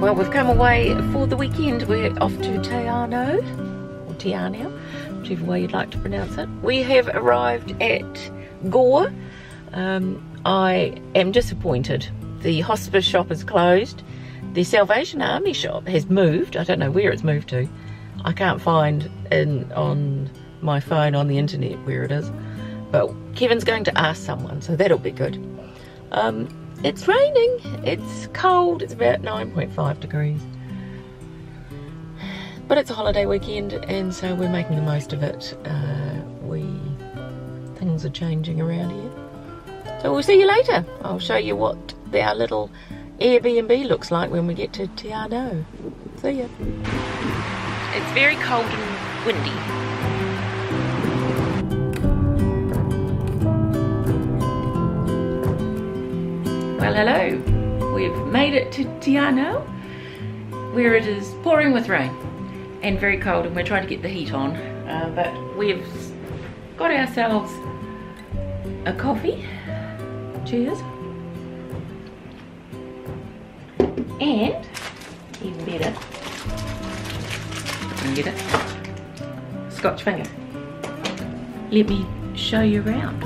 Well, we've come away for the weekend. We're off to Te Anau, or Te Anau, whichever way you'd like to pronounce it. We have arrived at Gore. Um, I am disappointed. The hospice shop is closed. The Salvation Army shop has moved. I don't know where it's moved to. I can't find in on my phone on the internet where it is. But Kevin's going to ask someone, so that'll be good. Um, it's raining. It's cold. It's about 9.5 degrees. But it's a holiday weekend, and so we're making the most of it. Uh, we things are changing around here. So we'll see you later. I'll show you what our little Airbnb looks like when we get to Te Anau. See ya. It's very cold and windy. Well, hello. We've made it to Te Anau, where it is pouring with rain and very cold, and we're trying to get the heat on. Uh, but we've got ourselves a coffee. Cheers. And, even better, can get it, scotch finger. Let me show you around.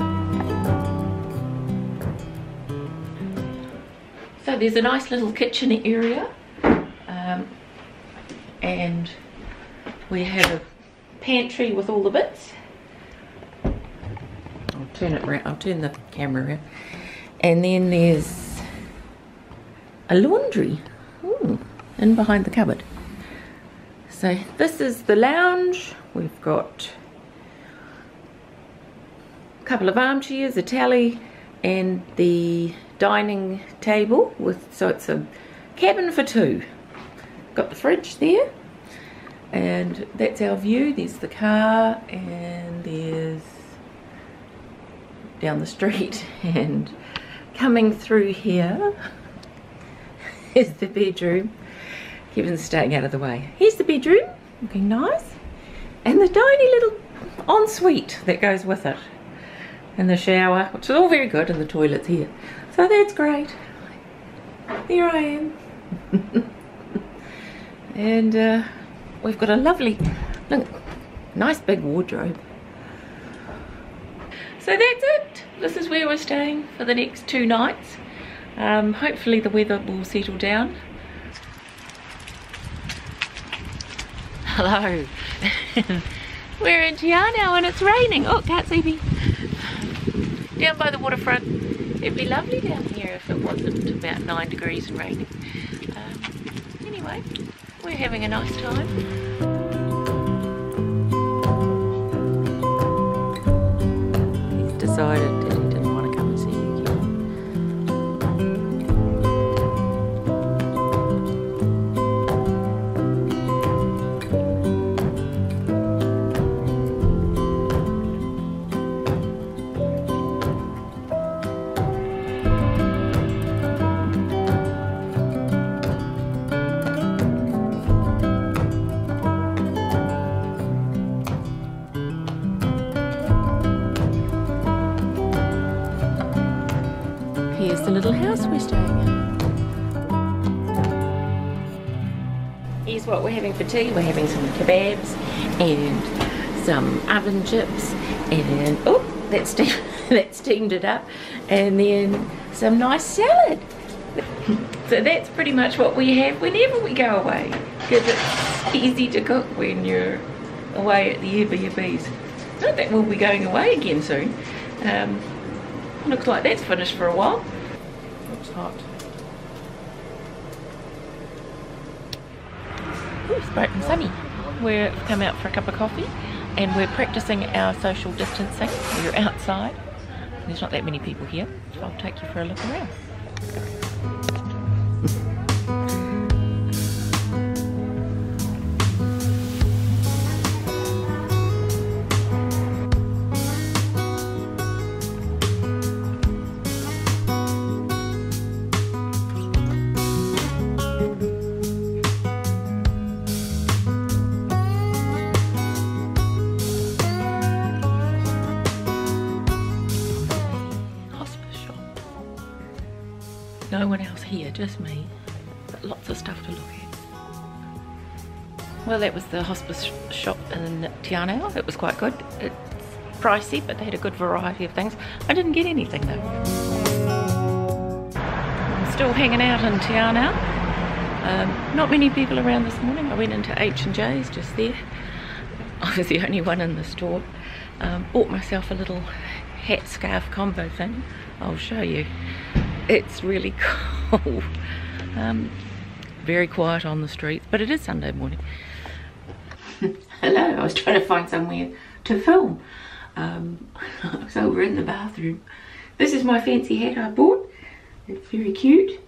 So there's a nice little kitchen area um, and we have a pantry with all the bits. I'll turn it around, I'll turn the camera around. And then there's a laundry Ooh, in behind the cupboard. So this is the lounge. We've got a couple of armchairs, a tally, and the dining table with so it's a cabin for two. Got the fridge there and that's our view. There's the car and there's down the street and coming through here is the bedroom Kevin's staying out of the way here's the bedroom looking nice and the tiny little ensuite that goes with it and the shower which is all very good and the toilet's here so that's great. Here I am. and uh, we've got a lovely, look, nice big wardrobe. So that's it. This is where we're staying for the next two nights. Um, hopefully the weather will settle down. Hello. we're in Anau and it's raining. Oh, can't see me. Down by the waterfront. It'd be lovely down here if it wasn't about 9 degrees and raining. Um, anyway, we're having a nice time. Decided What we're having for tea. We're having some kebabs and some oven chips and, oh, that, steam, that steamed it up. And then some nice salad. so that's pretty much what we have whenever we go away. Because it's easy to cook when you're away at the Airbnbs. Not that we'll be going away again soon. Um, looks like that's finished for a while hot. Ooh, it's bright and sunny. We've come out for a cup of coffee and we're practicing our social distancing. We're outside. There's not that many people here, I'll take you for a look around. Here, just me. But lots of stuff to look at. Well, that was the hospice shop in Te Anau. It was quite good. It's pricey, but they had a good variety of things. I didn't get anything though. I'm still hanging out in Te Anau. Um, not many people around this morning. I went into H&J's just there. I was the only one in the store. Um, bought myself a little hat scarf combo thing. I'll show you. It's really cool. Um, very quiet on the streets, but it is Sunday morning. Hello, I was trying to find somewhere to film. Um, was over in the bathroom. This is my fancy hat I bought. It's very cute.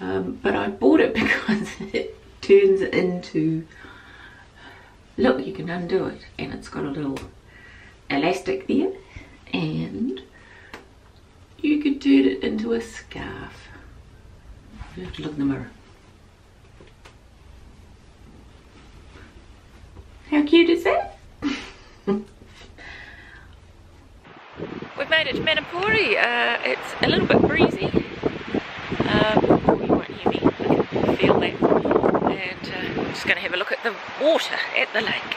Um, but I bought it because it turns into, look, you can undo it. And it's got a little elastic there. And you could turn it into a scarf. You have to look in the mirror. How cute is that? We've made it to Manapouri. Uh, it's a little bit breezy. Um, you won't hear me, feel that. And uh, I'm just going to have a look at the water at the lake.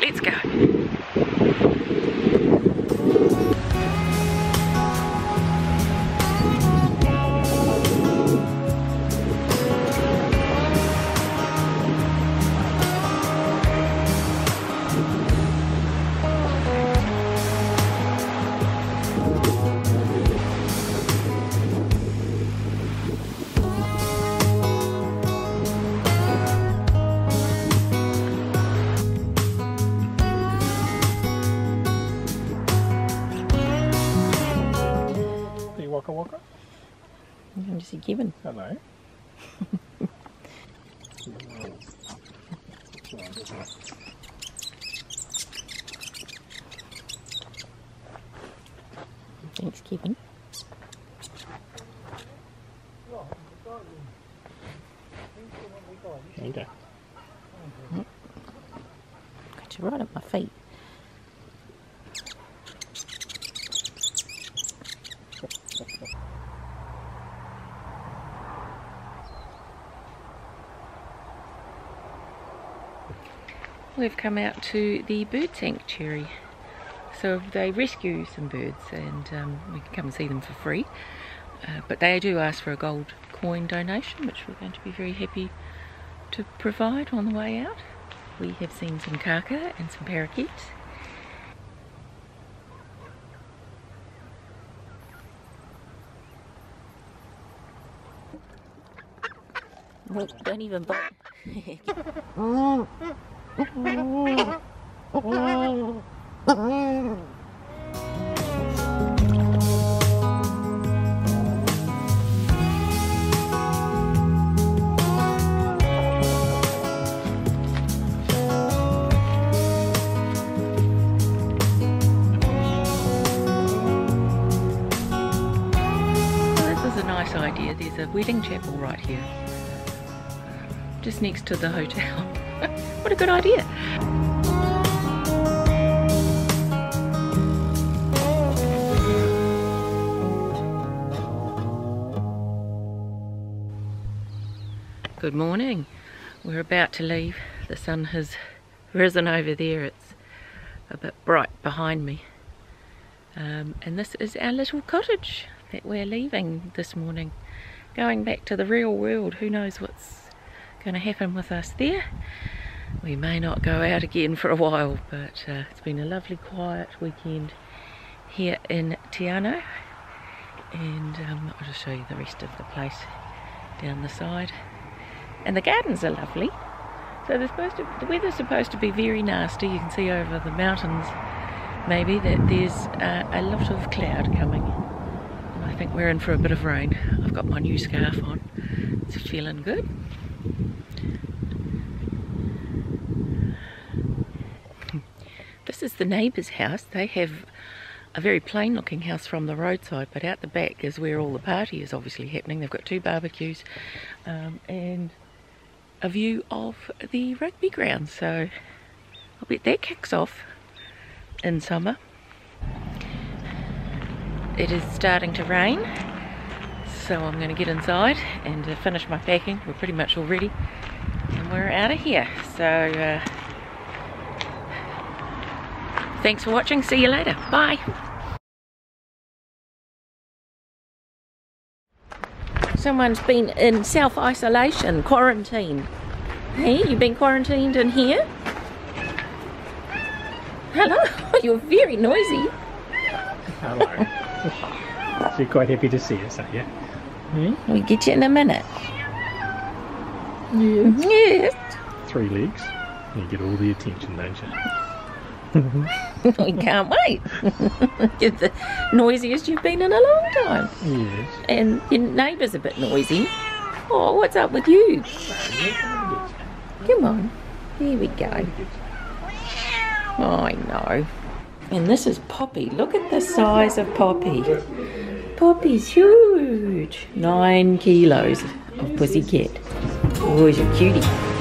Let's go. Waka Waka? You can see Kevin. Hello. Thanks, Kevin. Okay. Got you right at my feet. We've come out to the bird sanctuary. So they rescue some birds and um, we can come and see them for free. Uh, but they do ask for a gold coin donation, which we're going to be very happy to provide on the way out. We have seen some kaka and some parakeets. Look, don't even bite. Well, this is a nice idea. There's a wedding chapel right here. Just next to the hotel. what a good idea. Good morning. We're about to leave. The sun has risen over there. It's a bit bright behind me. Um, and this is our little cottage that we're leaving this morning. Going back to the real world. Who knows what's going to happen with us there. We may not go out again for a while, but uh, it's been a lovely quiet weekend here in Te Anau. And um, I'll just show you the rest of the place down the side. And the gardens are lovely. So supposed to, the weather's supposed to be very nasty. You can see over the mountains maybe that there's uh, a lot of cloud coming. And I think we're in for a bit of rain. I've got my new scarf on. It's feeling good. Is the neighbour's house. They have a very plain looking house from the roadside, but out the back is where all the party is obviously happening. They've got two barbecues um, and a view of the rugby ground. So I'll bet that kicks off in summer. It is starting to rain, So I'm going to get inside and uh, finish my packing. We're pretty much all ready. And we're out of here. So uh, thanks for watching. See you later. Bye. Someone's been in self-isolation, quarantine. Hey, you've been quarantined in here? Hello, you're very noisy. Hello. so you're quite happy to see us, are you? Hmm? We'll get you in a minute. Yes. Yes. Three legs. You get all the attention, don't you? Mm-hmm. we can't wait. You're the noisiest you've been in a long time. Yes. And your neighbour's a bit noisy. Oh, what's up with you? Come on. Here we go. Oh, I know. And this is Poppy. Look at the size of Poppy. Poppy's huge. Nine kilos of pussycat. Oh, she's a cutie.